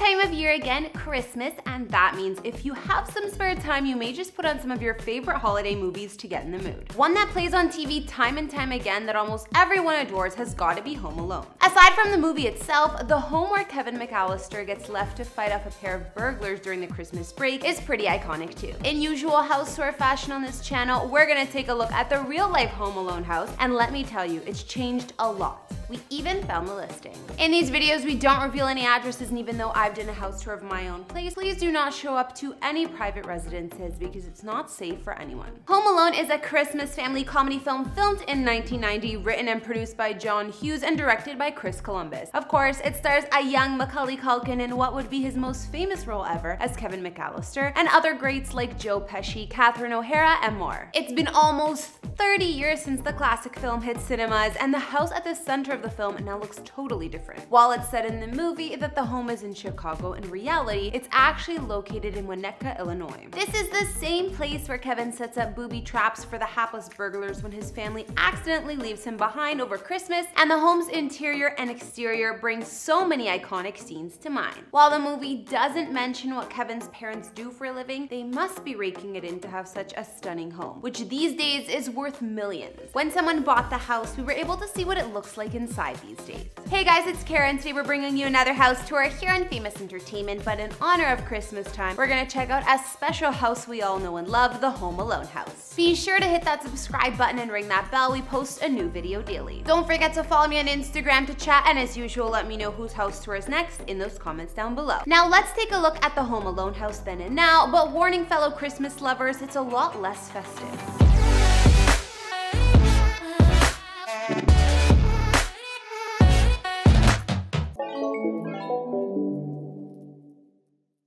time of year again, Christmas, and that means if you have some spare time, you may just put on some of your favorite holiday movies to get in the mood. One that plays on TV time and time again that almost everyone adores has got to be Home Alone. Aside from the movie itself, the home where Kevin McAllister gets left to fight off a pair of burglars during the Christmas break is pretty iconic too. In usual house tour fashion on this channel, we're gonna take a look at the real life Home Alone house, and let me tell you, it's changed a lot. We even found the listing. In these videos, we don't reveal any addresses, and even though I've done a house tour of my own place, please do not show up to any private residences because it's not safe for anyone. Home Alone is a Christmas family comedy film filmed in 1990, written and produced by John Hughes and directed by Chris Columbus. Of course, it stars a young Macaulay Culkin in what would be his most famous role ever as Kevin McAllister, and other greats like Joe Pesci, Catherine O'Hara, and more. It's been almost 30 years since the classic film hit cinemas, and the house at the center of the film now looks totally different. While it's said in the movie that the home is in Chicago, in reality, it's actually located in Winnetka, Illinois. This is the same place where Kevin sets up booby traps for the hapless burglars when his family accidentally leaves him behind over Christmas, and the home's interior and exterior bring so many iconic scenes to mind. While the movie doesn't mention what Kevin's parents do for a living, they must be raking it in to have such a stunning home, which these days is worth worth millions. When someone bought the house, we were able to see what it looks like inside these days. Hey guys, it's Kara. Today we're bringing you another house tour here on Famous Entertainment, but in honor of Christmas time, we're gonna check out a special house we all know and love, the Home Alone house. Be sure to hit that subscribe button and ring that bell. We post a new video daily. Don't forget to follow me on Instagram to chat, and as usual, let me know whose house tour is next in those comments down below. Now let's take a look at the Home Alone house then and now, but warning fellow Christmas lovers, it's a lot less festive.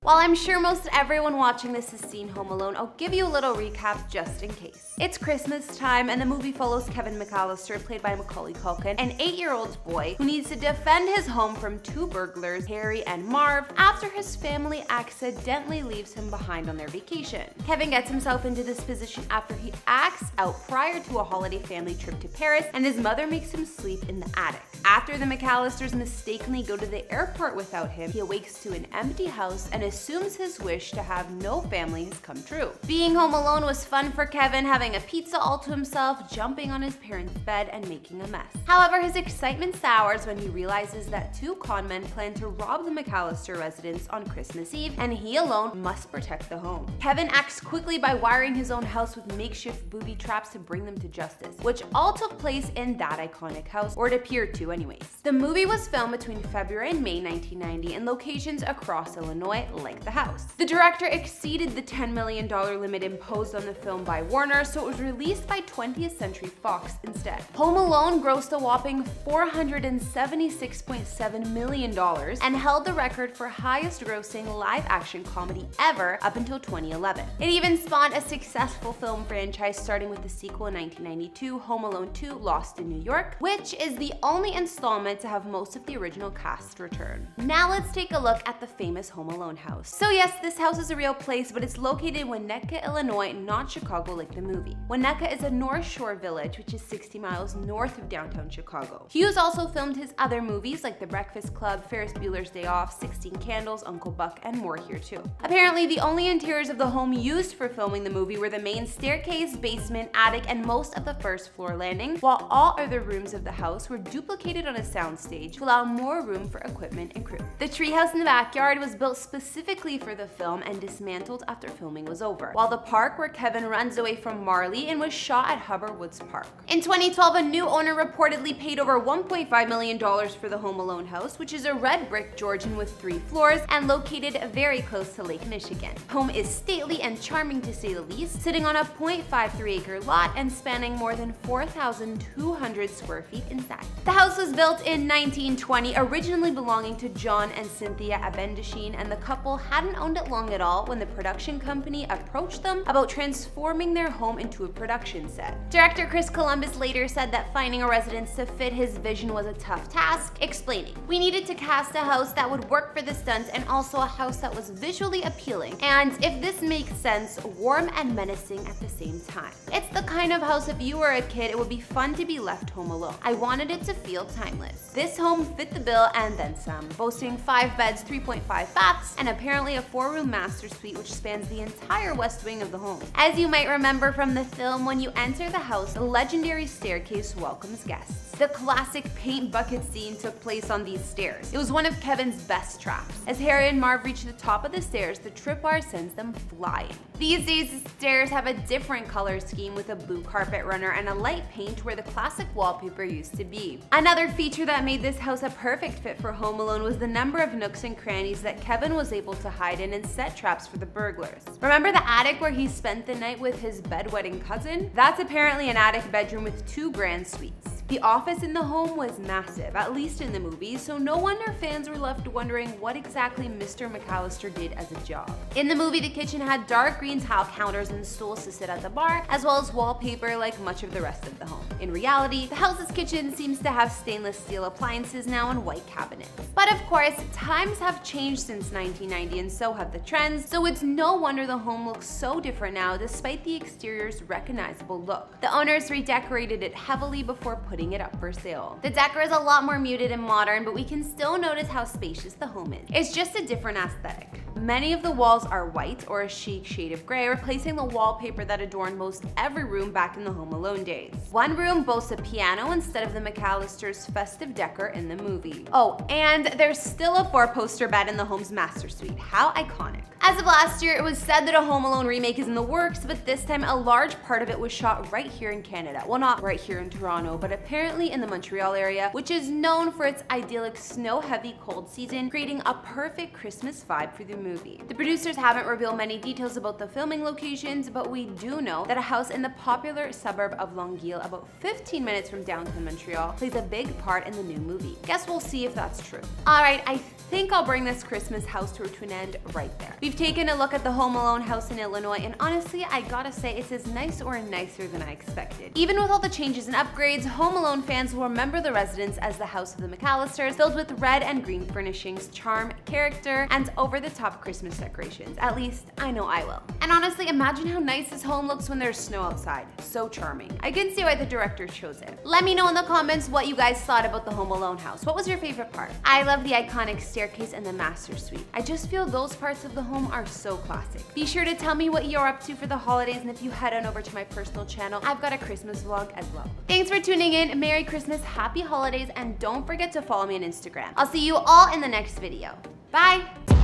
While I'm sure most everyone watching this has seen Home Alone, I'll give you a little recap just in case. It's Christmas time and the movie follows Kevin McAllister, played by Macaulay Culkin, an eight-year-old boy who needs to defend his home from two burglars, Harry and Marv, after his family accidentally leaves him behind on their vacation. Kevin gets himself into this position after he acts out prior to a holiday family trip to Paris and his mother makes him sleep in the attic. After the McAllisters mistakenly go to the airport without him, he awakes to an empty house and assumes his wish to have no family has come true. Being home alone was fun for Kevin, having a pizza all to himself, jumping on his parents' bed, and making a mess. However, his excitement sours when he realizes that two conmen plan to rob the McAllister residence on Christmas Eve, and he alone must protect the home. Kevin acts quickly by wiring his own house with makeshift booby traps to bring them to justice, which all took place in that iconic house, or it appeared to anyways. The movie was filmed between February and May 1990 in locations across Illinois, like the house. The director exceeded the $10 million limit imposed on the film by Warner, so it was released by 20th Century Fox instead. Home Alone grossed a whopping $476.7 million and held the record for highest grossing live action comedy ever up until 2011. It even spawned a successful film franchise starting with the sequel in 1992, Home Alone 2 Lost in New York, which is the only installment to have most of the original cast return. Now let's take a look at the famous Home Alone house. So yes, this house is a real place, but it's located in Winnetka, Illinois, not Chicago like the movie. Winnetka is a North Shore village, which is 60 miles north of downtown Chicago. Hughes also filmed his other movies like The Breakfast Club, Ferris Bueller's Day Off, 16 Candles, Uncle Buck, and more here too. Apparently, the only interiors of the home used for filming the movie were the main staircase, basement, attic, and most of the first floor landing, while all other rooms of the house were duplicated on a soundstage to allow more room for equipment and crew. The treehouse in the backyard was built specifically for the film and dismantled after filming was over, while the park where Kevin runs away from Marley and was shot at Hubbard Woods Park. In 2012, a new owner reportedly paid over $1.5 million for the Home Alone house, which is a red brick Georgian with three floors and located very close to Lake Michigan. Home is stately and charming to say the least, sitting on a 0.53 acre lot and spanning more than 4,200 square feet inside. The house was built in 1920, originally belonging to John and Cynthia Abendshien, and the couple couple hadn't owned it long at all when the production company approached them about transforming their home into a production set. Director Chris Columbus later said that finding a residence to fit his vision was a tough task, explaining, We needed to cast a house that would work for the stunts and also a house that was visually appealing, and if this makes sense, warm and menacing at the same time. It's the kind of house if you were a kid, it would be fun to be left home alone. I wanted it to feel timeless. This home fit the bill and then some, boasting 5 beds, 3.5 baths, and apparently a 4-room master suite which spans the entire west wing of the home. As you might remember from the film, when you enter the house, the legendary staircase welcomes guests. The classic paint bucket scene took place on these stairs. It was one of Kevin's best traps. As Harry and Marv reach the top of the stairs, the tripwire sends them flying. These days, the stairs have a different color scheme with a blue carpet runner and a light paint where the classic wallpaper used to be. Another feature that made this house a perfect fit for Home Alone was the number of nooks and crannies that Kevin was able to hide in and set traps for the burglars. Remember the attic where he spent the night with his bedwetting cousin? That's apparently an attic bedroom with two grand suites. The office in the home was massive, at least in the movies, so no wonder fans were left wondering what exactly Mr. McAllister did as a job. In the movie, the kitchen had dark green tile counters and stools to sit at the bar, as well as wallpaper like much of the rest of the home. In reality, the house's kitchen seems to have stainless steel appliances now and white cabinets. But of course, times have changed since 1990 and so have the trends, so it's no wonder the home looks so different now despite the exterior's recognizable look. The owners redecorated it heavily before putting putting it up for sale. The decor is a lot more muted and modern, but we can still notice how spacious the home is. It's just a different aesthetic. Many of the walls are white or a chic shade of gray, replacing the wallpaper that adorned most every room back in the Home Alone days. One room boasts a piano instead of the McAllisters' festive decor in the movie. Oh, and there's still a four-poster bed in the home's master suite. How iconic. As of last year, it was said that a Home Alone remake is in the works, but this time a large part of it was shot right here in Canada. Well, not right here in Toronto, but apparently in the Montreal area, which is known for its idyllic snow-heavy cold season, creating a perfect Christmas vibe for the movie. The producers haven't revealed many details about the filming locations, but we do know that a house in the popular suburb of Longueuil, about 15 minutes from downtown Montreal, plays a big part in the new movie. Guess we'll see if that's true. Alright, I think I'll bring this Christmas house tour to an end right there. We've taken a look at the Home Alone house in Illinois, and honestly, I gotta say, it's as nice or nicer than I expected. Even with all the changes and upgrades, Home Alone fans will remember the residence as the house of the McAllisters, filled with red and green furnishings, charm, character, and over-the-top Christmas decorations. At least, I know I will. And honestly, imagine how nice this home looks when there's snow outside. So charming. I can see why the director chose it. Let me know in the comments what you guys thought about the Home Alone house. What was your favorite part? I love the iconic staircase and the master suite. I just feel those parts of the home are so classic. Be sure to tell me what you're up to for the holidays and if you head on over to my personal channel, I've got a Christmas vlog as well. Thanks for tuning in. Merry Christmas, Happy Holidays, and don't forget to follow me on Instagram. I'll see you all in the next video. Bye!